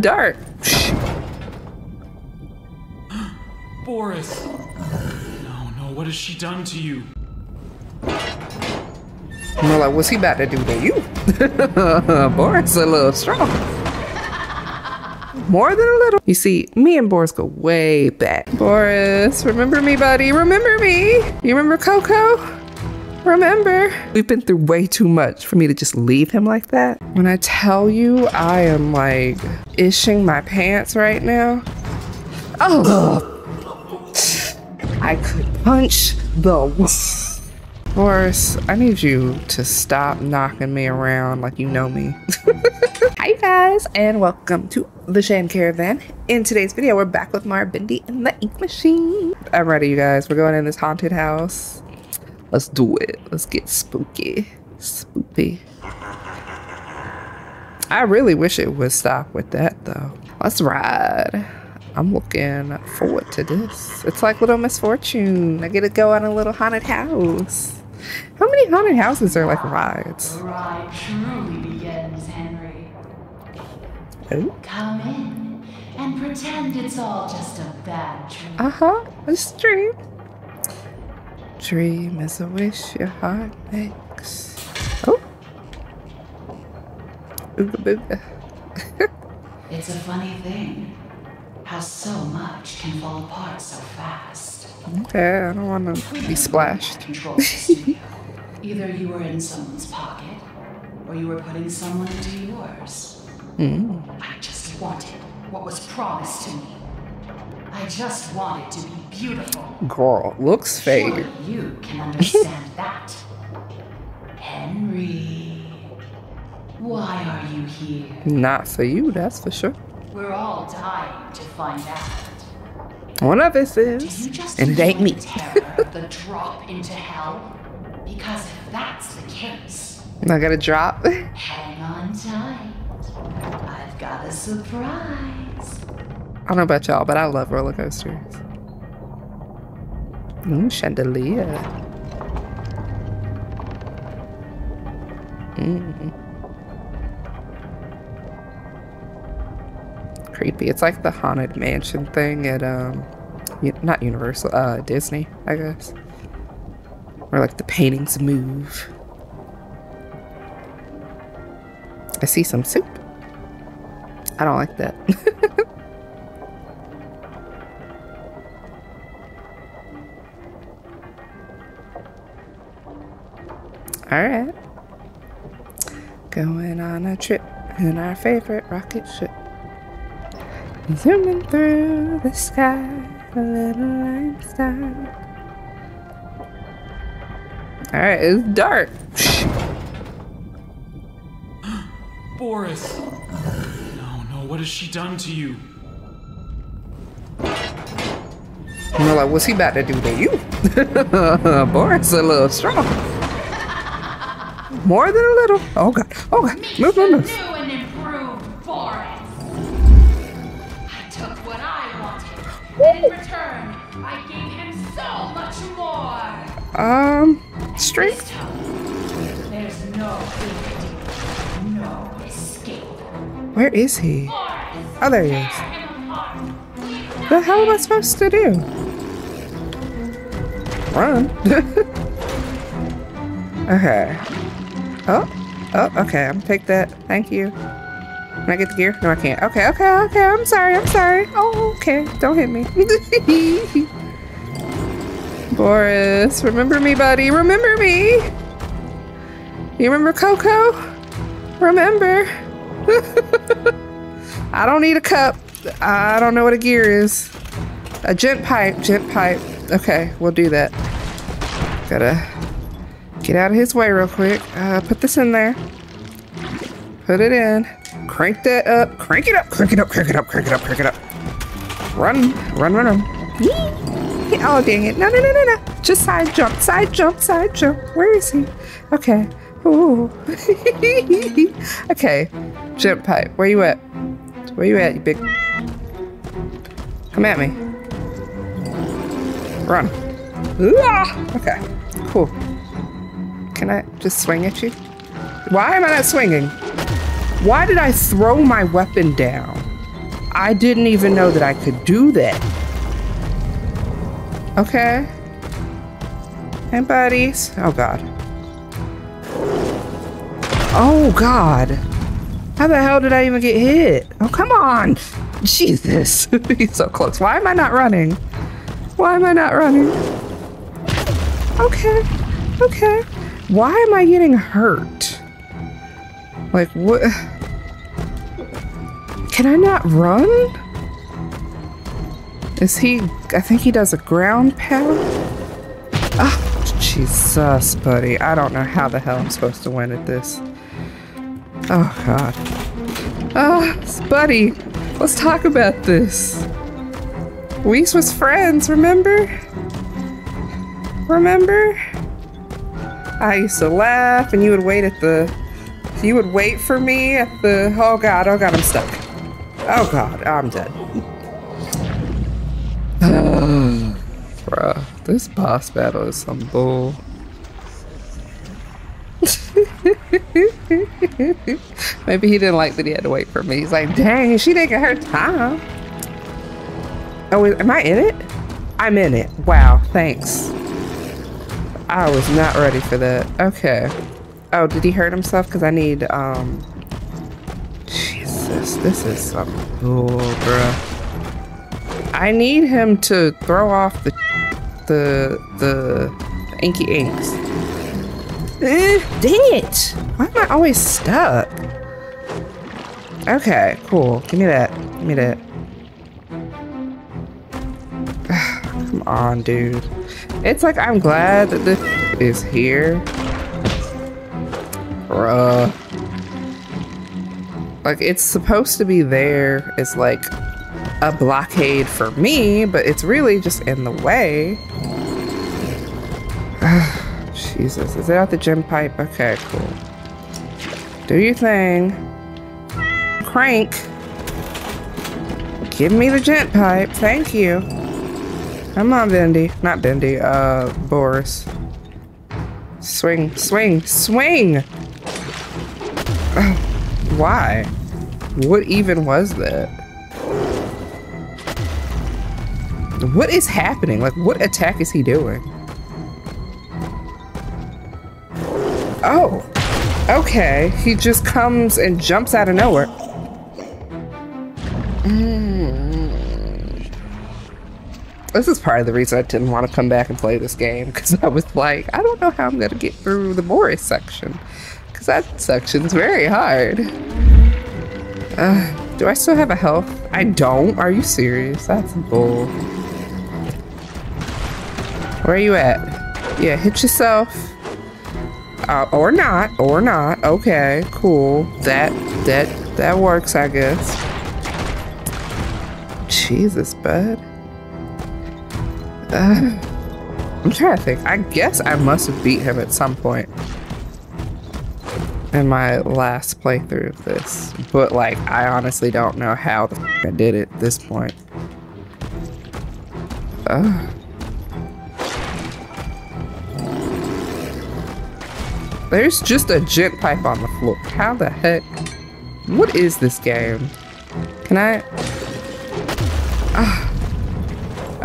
Dark. Boris! No, no, what has she done to you? More like, what's he about to do to you? Boris a little strong. More than a little. You see, me and Boris go way back. Boris, remember me, buddy? Remember me? You remember Coco? Remember? We've been through way too much for me to just leave him like that. When I tell you I am like ishing my pants right now. Oh, I could punch the Boris, I need you to stop knocking me around like you know me. Hi guys, and welcome to the Shan Caravan. In today's video, we're back with more Bendy and the Ink Machine. I'm ready, you guys. We're going in this haunted house. Let's do it. Let's get spooky. Spoopy. I really wish it would stop with that though. Let's ride. I'm looking forward to this. It's like Little Misfortune. I get to go on a little haunted house. How many haunted houses are like rides? The ride truly begins, Henry. Oh. Come in and pretend it's all just a bad dream. Uh-huh. A dream. Dream is a wish your heart makes. Oh. Ooga booga. It's a funny thing how so much can fall apart so fast. Okay, I don't want to be splashed. Control the studio. Either you were in someone's pocket, or you were putting someone into yours. Hmm. I just wanted what was promised to me. I just wanted to be beautiful. Girl, looks fake. Surely you can understand that. Henry, why are you here? Not for you, that's for sure. We're all dying to find out. One of us is, and it ain't me. terror, the drop into hell? Because if that's the case, I gotta drop. hang on tight. I've got a surprise. I don't know about y'all, but I love roller coasters. Ooh, chandelier. Mm. Creepy. It's like the haunted mansion thing at um, not Universal, uh, Disney, I guess. Where like the paintings move. I see some soup. I don't like that. Alright. Going on a trip in our favorite rocket ship. Zooming through the sky, a little Einstein. Alright, it's dark. Boris! No, no, what has she done to you? More like, what's he about to do to you? Boris a little strong. More than a little. Oh god. Oh god. Move, move, move. and improved Boris. I took what I wanted, and in return, I gave him so much more. Um, strength. there's no no escape. Where is he? Oh, there he is. The hell am I supposed to do? Run. okay. Oh, oh, okay. I'm gonna take that. Thank you. Can I get the gear? No, I can't. Okay, okay, okay. I'm sorry. I'm sorry. Oh, okay. Don't hit me. Boris, remember me, buddy. Remember me. You remember Coco? Remember? I don't need a cup. I don't know what a gear is. A gent pipe, gent pipe. Okay, we'll do that. Gotta get out of his way real quick. Uh, put this in there. Put it in. Crank that up. Crank it up. Crank it up. Crank it up. Crank it up. Crank it up. Run. Run, run, run. Oh, dang it. No, no, no, no, no. Just side jump. Side jump. Side jump. Where is he? Okay. Ooh. okay. Jump pipe. Where you at? Where you at, you big... Come at me. Run. Okay, cool. Can I just swing at you? Why am I not swinging? Why did I throw my weapon down? I didn't even know that I could do that. Okay. Hey, buddies. Oh, God. Oh, God. How the hell did I even get hit? Oh, come on. Jesus. He's so close. Why am I not running? Why am I not running? Okay. Okay. Why am I getting hurt? Like, what? Can I not run? Is he? I think he does a ground pound. Ah, Jesus, buddy. I don't know how the hell I'm supposed to win at this. Oh, God. Ah, buddy. Let's talk about this. Weiss was friends, remember? Remember? I used to laugh and you would wait at the you would wait for me at the oh god, oh god, I'm stuck. Oh god, I'm dead. Bruh, this boss battle is some bull. Maybe he didn't like that he had to wait for me. He's like, dang, she taking her time. Oh, am I in it? I'm in it. Wow, thanks. I was not ready for that. Okay. Oh, did he hurt himself? Because I need, um... Jesus, this is some bull, bruh. I need him to throw off the... the... the... inky inks. Eh, dang it! Why am I always stuck? Okay, cool. Give me that. Give me that. Come on, dude. It's like I'm glad that this is here. Bruh. Like, it's supposed to be there as like a blockade for me, but it's really just in the way. Jesus, is it out the gent pipe? Okay, cool. Do your thing. Crank. Give me the gent pipe. Thank you. Come on, Bendy. Not Bendy, uh, Boris. Swing, swing, swing! Oh, why? What even was that? What is happening? Like, what attack is he doing? Oh, okay. He just comes and jumps out of nowhere. Mm. This is part of the reason I didn't want to come back and play this game because I was like, I don't know how I'm going to get through the Boris section because that section's very hard. Uh, do I still have a health? I don't. Are you serious? That's bull. Where are you at? Yeah, hit yourself. Uh, or not, or not. Okay, cool. That, that, that works, I guess. Jesus, bud. Uh, I'm trying to think. I guess I must have beat him at some point in my last playthrough of this. But, like, I honestly don't know how the I did it at this point. Uh. There's just a gent pipe on the floor. How the heck? What is this game? Can I?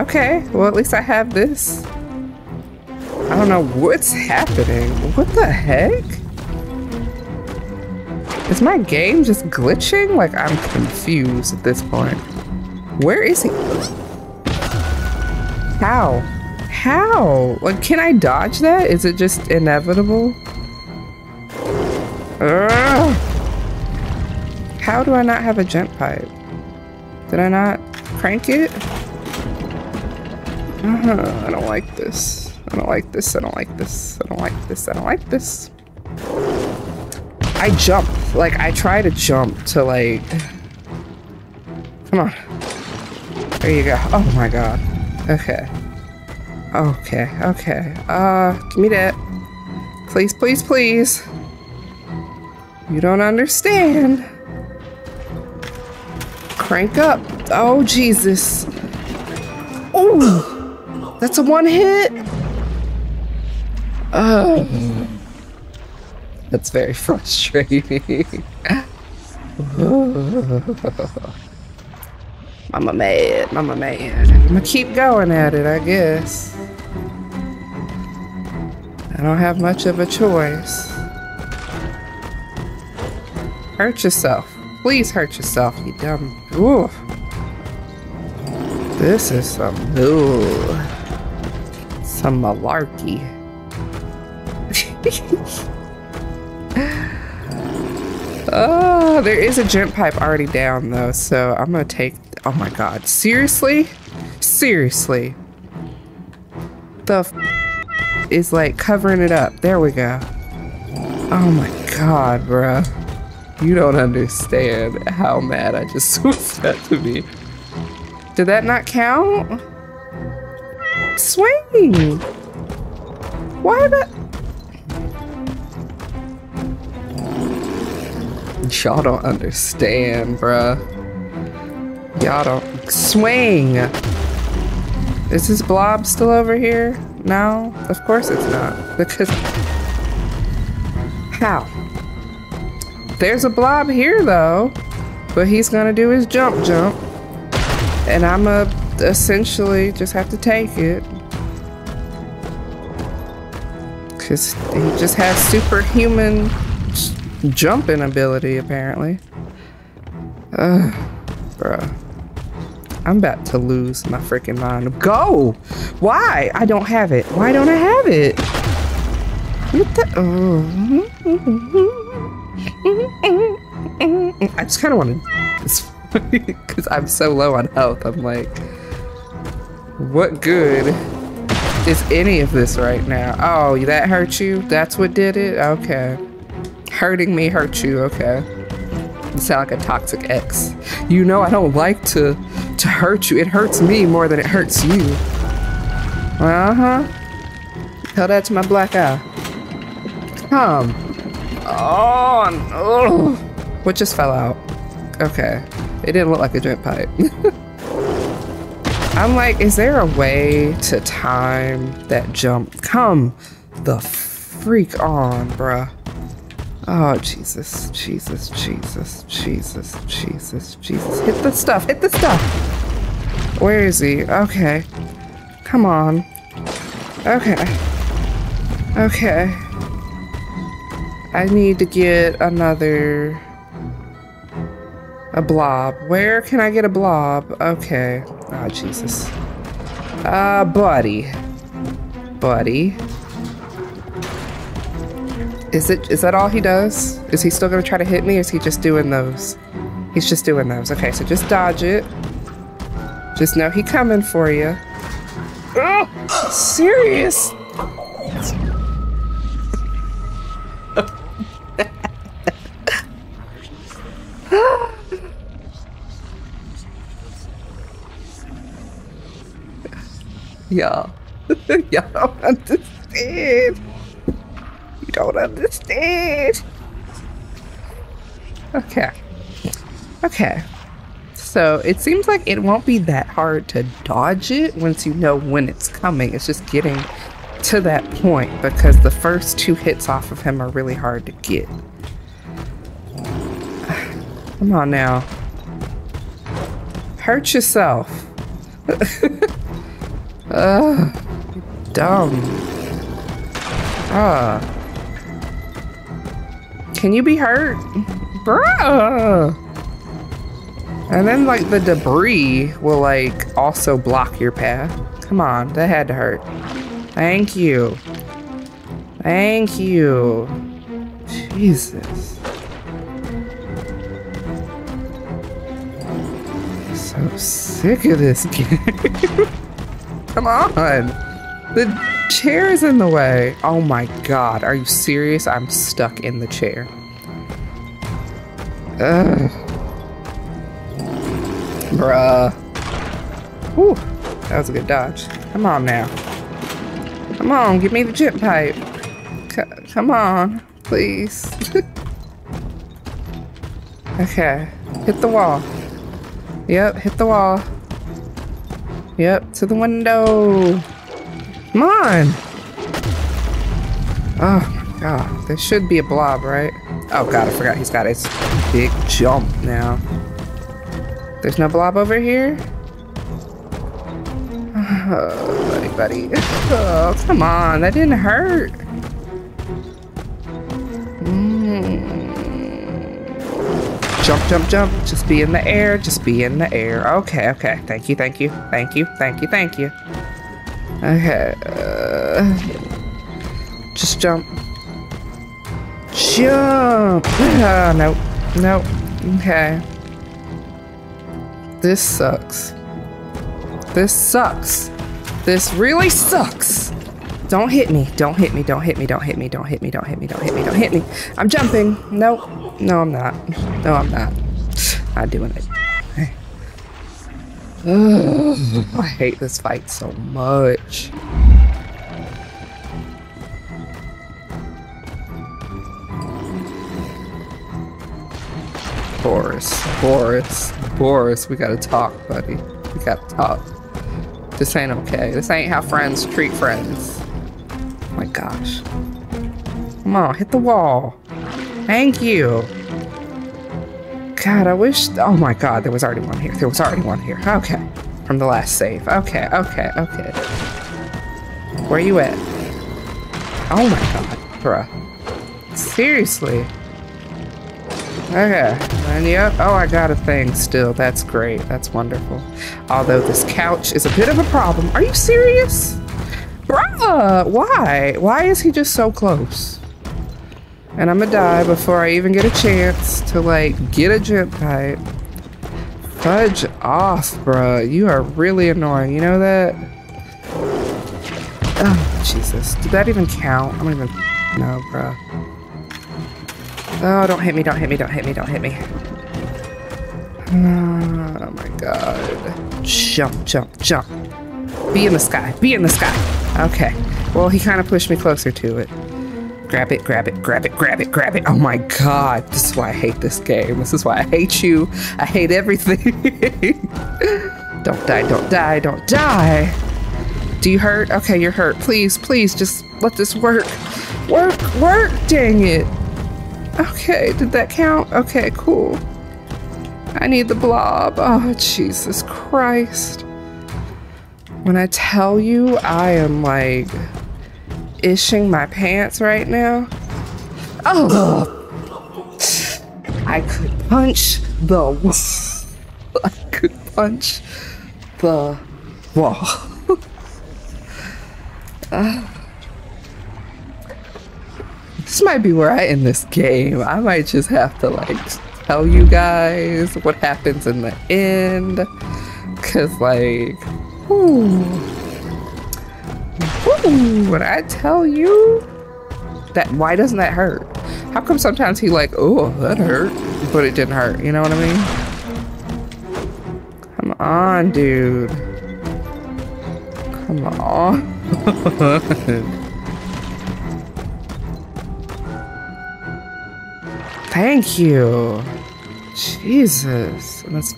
Okay, well at least I have this. I don't know what's happening. What the heck? Is my game just glitching? Like I'm confused at this point. Where is he? How? How? Like can I dodge that? Is it just inevitable? Ugh. How do I not have a jump pipe? Did I not crank it? I don't like this. I don't like this. I don't like this. I don't like this. I don't like this. I jump. Like, I try to jump to, like... Come on. There you go. Oh my god. Okay. Okay, okay. Uh, give me that. Please, please, please. You don't understand. Crank up. Oh, Jesus. That's a one hit. Oh, that's very frustrating. Mama mad, mama mad. I'm gonna keep going at it, I guess. I don't have much of a choice. Hurt yourself. Please hurt yourself, you dumb. Ooh. This is some ooh. Some malarkey. oh, there is a jump pipe already down though, so I'm gonna take. Oh my god, seriously? Seriously? The f- is like covering it up. There we go. Oh my god, bruh. You don't understand how mad I just was that to be. Did that not count? Swing! Why that? Y'all don't understand, bruh. Y'all don't. Swing! Is this blob still over here? No? Of course it's not. Because. How? There's a blob here though, but he's gonna do his jump jump. And I'm a essentially just have to take it. Cause he just has superhuman jumping ability apparently. Ugh, bruh. I'm about to lose my freaking mind. Go! Why? I don't have it. Why don't I have it? What the? Oh. I just kind of want to because I'm so low on health. I'm like, what good is any of this right now? Oh, that hurt you? That's what did it? Okay. Hurting me hurt you. Okay. You sound like a toxic ex. You know I don't like to to hurt you. It hurts me more than it hurts you. Uh-huh. Tell that to my black eye. Come Oh, no. What just fell out? Okay. It didn't look like a drip pipe. I'm like, is there a way to time that jump? Come the freak on, bruh. Oh, Jesus, Jesus, Jesus, Jesus, Jesus, Jesus. Hit the stuff, hit the stuff. Where is he? Okay. Come on. Okay. Okay. I need to get another a blob. Where can I get a blob? Okay. Oh Jesus. Uh buddy. Buddy. Is it is that all he does? Is he still gonna try to hit me or is he just doing those? He's just doing those. Okay, so just dodge it. Just know he coming for you. Oh, serious? Y'all. Y'all don't understand. You don't understand. Okay. Okay. So it seems like it won't be that hard to dodge it once you know when it's coming. It's just getting to that point because the first two hits off of him are really hard to get. Come on now. Hurt yourself. Ugh. Dumb. Ah. Can you be hurt? Bruh. And then like the debris will like also block your path. Come on, that had to hurt. Thank you. Thank you. Jesus. So sick of this game. Come on. The chair is in the way. Oh my god. Are you serious? I'm stuck in the chair. Ugh. Bruh. Whew. That was a good dodge. Come on now. Come on, give me the chip pipe. C come on, please. okay. Hit the wall. Yep, hit the wall. Yep, to the window. Come on. Oh my god. There should be a blob, right? Oh god, I forgot he's got his big jump now. There's no blob over here? Oh, buddy, buddy. Oh, come on. That didn't hurt. Jump, jump, jump. Just be in the air. Just be in the air. Okay, okay. Thank you, thank you. Thank you, thank you, thank you. Okay. Uh, just jump. Jump! Ah, nope. Nope. Okay. This sucks. This sucks. This really sucks. Don't hit me. Don't hit me. Don't hit me. Don't hit me. Don't hit me. Don't hit me. Don't hit me. Don't hit me. I'm jumping. Nope. No, I'm not. No, I'm not. Not doing it. I hate this fight so much. Boris, Boris, Boris, we gotta talk, buddy. We gotta talk. This ain't okay. This ain't how friends treat friends. My gosh. Come on, hit the wall. Thank you. God, I wish. Oh my god, there was already one here. There was already one here. Okay. From the last save. Okay, okay, okay. Where are you at? Oh my god, bruh. Seriously. Okay, and yep, oh, I got a thing still. That's great. That's wonderful. Although this couch is a bit of a problem. Are you serious? Bruh, why? Why is he just so close? And I'm gonna die before I even get a chance to, like, get a gent pipe. Fudge off, bruh. You are really annoying. You know that? Oh, Jesus. Did that even count? I don't even know, bruh. Oh, don't hit me, don't hit me, don't hit me, don't hit me. Ah, oh my god. Jump, jump, jump. Be in the sky, be in the sky. Okay. Well, he kind of pushed me closer to it. Grab it, grab it, grab it, grab it, grab it. Oh my god. This is why I hate this game. This is why I hate you. I hate everything. don't die, don't die, don't die. Do you hurt? Okay, you're hurt. Please, please, just let this work. Work, work, dang it. Okay, did that count? Okay, cool. I need the blob. Oh, Jesus Christ. When I tell you I am like ishing my pants right now. Oh, I could punch the wall. I could punch the wall. uh. This might be where I end this game. I might just have to like tell you guys what happens in the end. Cause like, whoo, whoo, when I tell you that, why doesn't that hurt? How come sometimes he like, oh, that hurt, but it didn't hurt? You know what I mean? Come on, dude. Come on. Thank you. Jesus. And this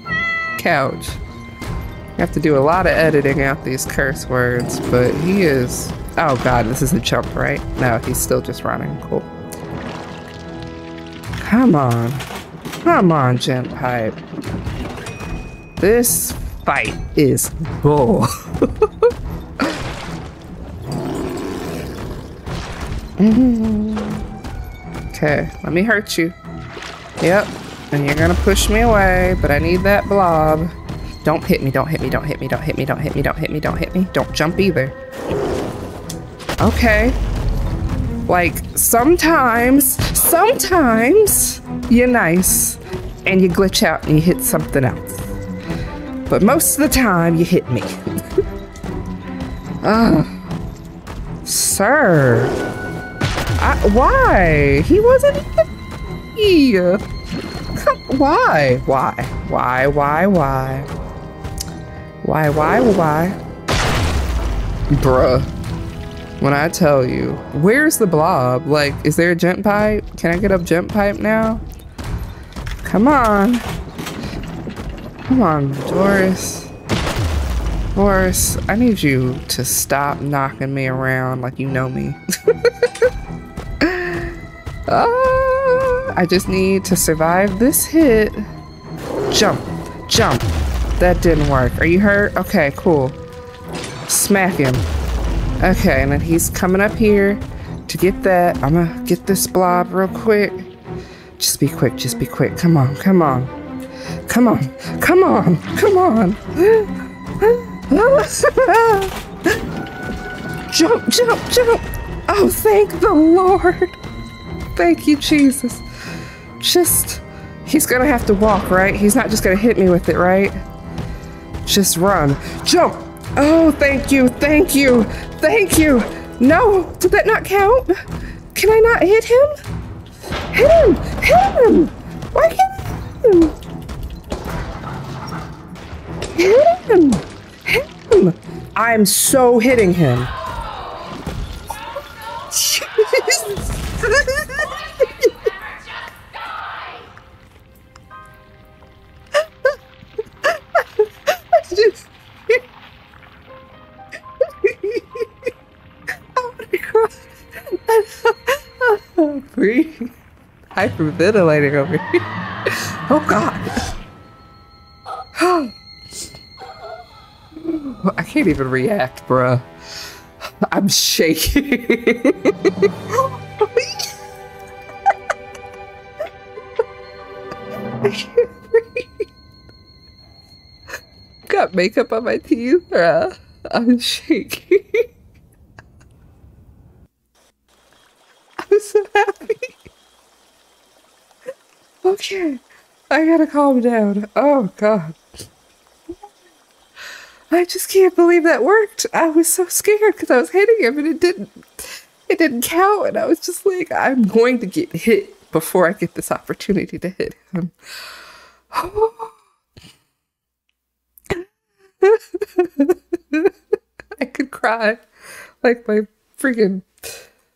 couch. I have to do a lot of editing out these curse words, but he is. Oh god, this is a jump, right? No, he's still just running. Cool. Come on. Come on, gent pipe. This fight is bull. okay, let me hurt you. Yep. And you're gonna push me away, but I need that blob. Don't hit me, don't hit me, don't hit me, don't hit me, don't hit me, don't hit me, don't hit me. Don't jump either. Okay. Like, sometimes, sometimes you're nice and you glitch out and you hit something else. But most of the time, you hit me. Ugh. Sir. I, why? He wasn't even. Why? Why? Why? Why? Why? Why? Why? Why? Bruh. When I tell you, where's the blob? Like, is there a jump pipe? Can I get up jump pipe now? Come on. Come on, Boris. Boris, I need you to stop knocking me around like you know me. Ah. I just need to survive this hit. Jump, Jump. That didn't work. Are you hurt? Okay, cool. Smack him. Okay, and then he's coming up here to get that. I'm gonna get this blob real quick. Just be quick, just be quick. Come on, come on. Come on, come on, come on. jump, jump, jump. Oh, thank the Lord. Thank you, Jesus. Just, he's gonna have to walk, right? He's not just gonna hit me with it, right? Just run. Jump. Oh, thank you, thank you, thank you. No, did that not count? Can I not hit him? Hit him! Hit him! Why can't I hit him? Hit him! Hit him! I'm so hitting him. just. Hyperventilating over here. Oh God. I can't even react, bruh. I'm shaking. I can't breathe. Got makeup on my teeth, bruh. I'm shaking. I'm so happy. Okay, I gotta calm down. Oh god. I just can't believe that worked. I was so scared because I was hitting him and it didn't it didn't count and I was just like, I'm going to get hit before I get this opportunity to hit him. I could cry like my freaking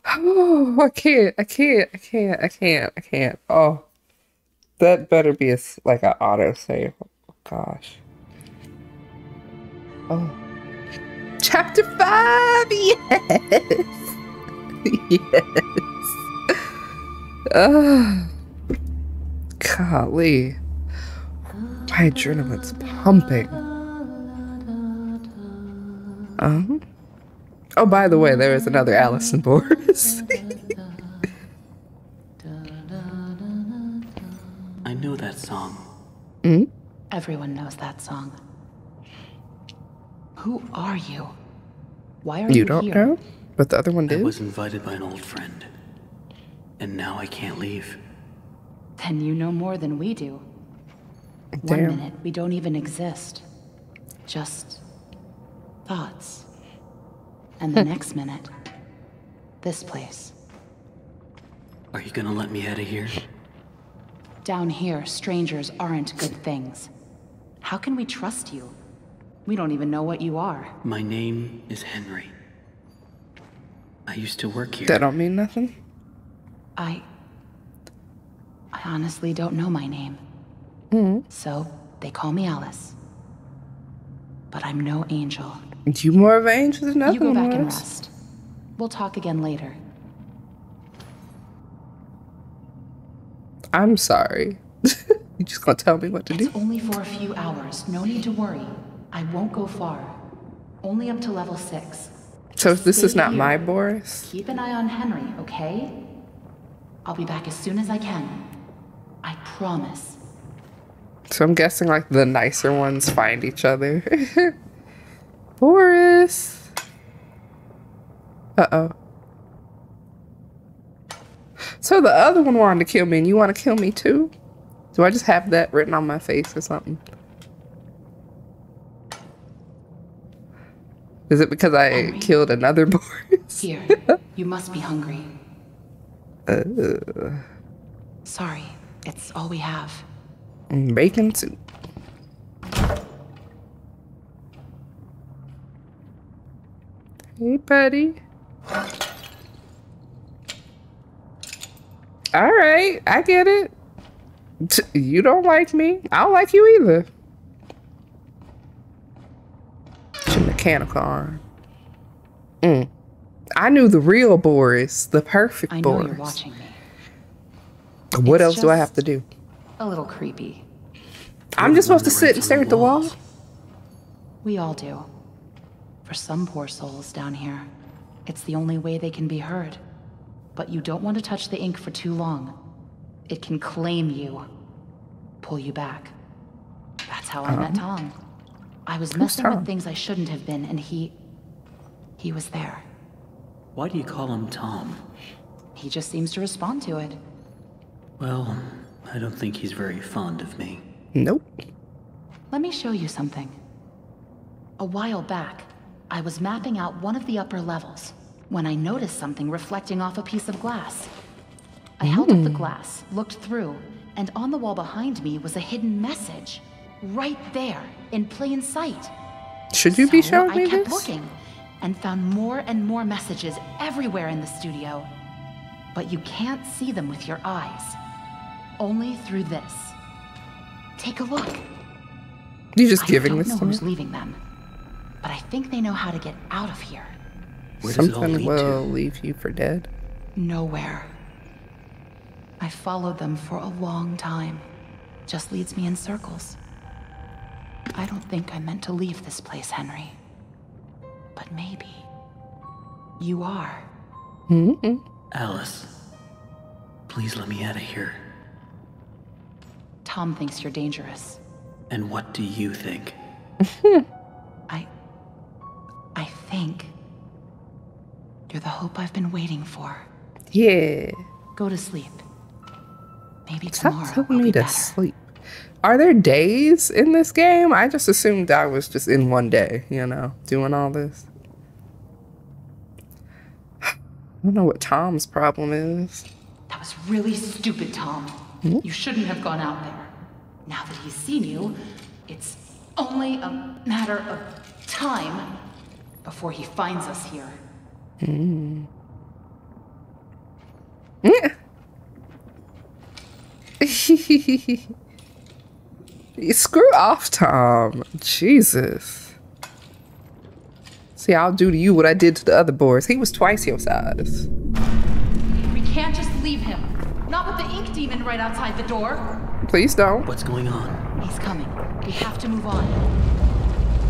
Oh, I can't, I can't, I can't, I can't, I can't. Oh, that better be a, like an auto save. Oh, gosh. Oh. Chapter 5! Yes! yes! Ah. golly. My adrenaline's pumping. Um. Oh, by the way, there is another Allison Boris. know that song. Hmm? Everyone knows that song. Who are you? Why are you you, don't here? know? But the other one did. I was invited by an old friend. And now I can't leave. Then you know more than we do. One minute we don't even exist. Just thoughts. And the hmm. next minute, this place. Are you gonna let me out of here? Down here, strangers aren't good things. How can we trust you? We don't even know what you are. My name is Henry. I used to work here. That don't mean nothing? I. I honestly don't know my name. Hmm. So, they call me Alice. But I'm no angel. And you more of an angel than You go one back and rest. We'll talk again later. I'm sorry. you just gonna tell me what to do? It's only for a few hours. No need to worry. I won't go far. Only up to level 6. So this is not here. my Boris? Keep an eye on Henry, okay? I'll be back as soon as I can. I promise. So I'm guessing like the nicer ones find each other. Boris. Uh oh. So the other one wanted to kill me, and you want to kill me too? Do I just have that written on my face or something? Is it because I killed another Boris? Here, you must be hungry. Uh, Sorry, it's all we have. bacon soup. Hey, buddy. All right, I get it. T- You don't like me. I don't like you either. It's your mechanical arm. Mm. I knew the real Boris, the perfect I know Boris. you're watching me. What It's else do I have to do? A little creepy. I'm just supposed to sit and stare at the wall? We all do. For some poor souls down here, it's the only way they can be heard. But you don't want to touch the ink for too long. It can claim you, pull you back. That's how I met um, Tom. I was messing Tom? with things I shouldn't have been, and he. he was there. Why do you call him Tom? He just seems to respond to it. Well, I don't think he's very fond of me. Nope. Let me show you something. A while back, I was mapping out one of the upper levels when I noticed something reflecting off a piece of glass. I held up the hmm. glass, looked through, and on the wall behind me was a hidden message. Right there, in plain sight. Should you be So showing I kept this? looking and found more and more messages everywhere in the studio. But you can't see them with your eyes. Only through this. Take a look. You're just I giving this to me? who's leaving them, but I think they know how to get out of here. Where does it all Something will to? leave you for dead. Nowhere. I followed them for a long time. Just leads me in circles. I don't think I meant to leave this place, Henry. But maybe. You are. Hmm? Alice, please let me out of here. Tom thinks you're dangerous. And what do you think? I. I think. You're the hope I've been waiting for. Yeah. Go to sleep. Maybe Stop tomorrow telling will me be to sleep. Are there days in this game? I just assumed I was just in one day, you know, doing all this. I don't know what Tom's problem is. That was really stupid, Tom. Hmm? You shouldn't have gone out there. Now that he's seen you, it's only a matter of time before he finds us here. Mm. Screw off, Tom. Jesus. See, I'll do to you what I did to the other boys. He was twice your size. We can't just leave him. Not with the ink demon right outside the door. Please don't. What's going on? He's coming. We have to move on.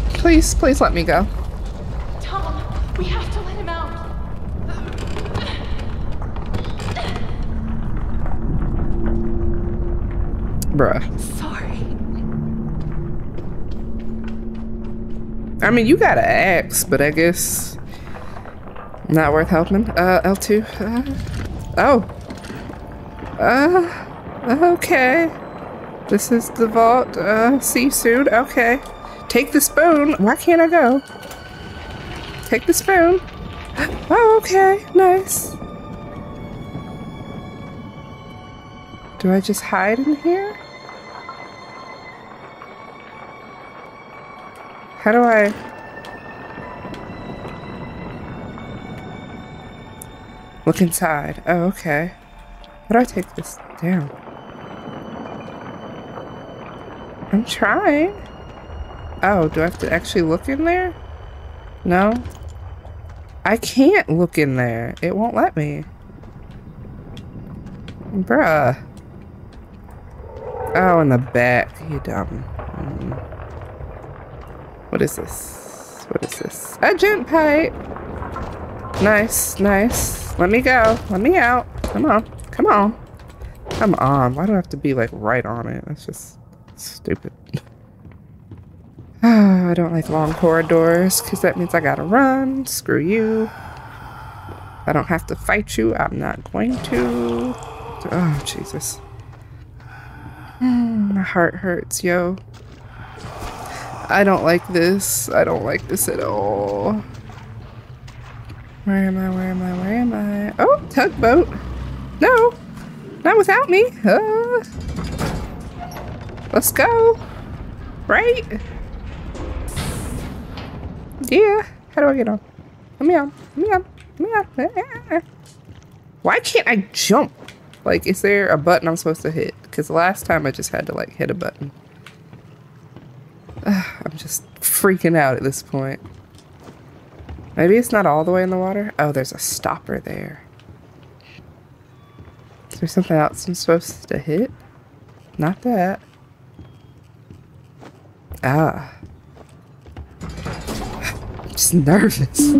Please, please let me go. Tom, we have to let him out. Bruh. Sorry. I mean, you got an axe, but I guess not worth helping. Uh, L2. Uh, oh. Uh, okay. This is the vault. Uh, see you soon. Okay. Take the spoon. Why can't I go? Take the spoon. Oh, okay. Nice. Do I just hide in here? How do I... Look inside. Oh, okay. How do I take this down? I'm trying. Oh, do I have to actually look in there? No. I can't look in there. It won't let me. Bruh. Oh, in the back. You dumb. What is this? What is this? A gent pipe. Nice, nice. Let me go. Let me out. Come on. Come on. Come on. Why do I have to be like right on it? That's just stupid. I don't like long corridors because that means I gotta run. Screw you. I don't have to fight you. I'm not going to. Oh, Jesus. My heart hurts, yo. I don't like this. I don't like this at all. Where am I? Where am I? Where am I? Oh, tugboat. No, not without me. Uh, let's go. Right? Yeah. How do I get on? Let me on. Let me on. Let me on. Why can't I jump? Like, is there a button I'm supposed to hit? Because last time I just had to like hit a button. I'm just freaking out at this point. Maybe it's not all the way in the water. Oh, there's a stopper there. Is there something else I'm supposed to hit? Not that. Ah. I'm just nervous.